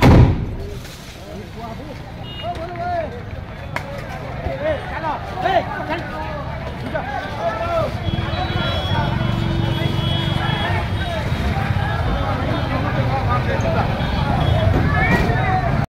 Boa, boa.